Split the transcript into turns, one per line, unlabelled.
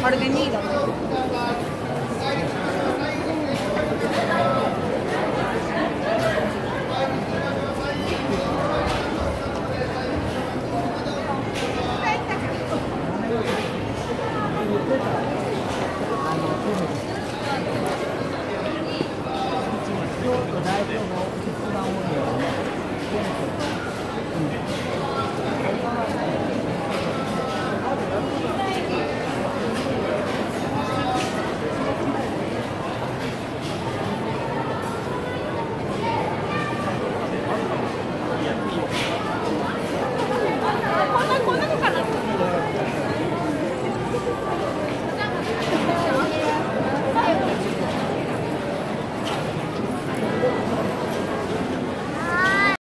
Marvenida. Thank you.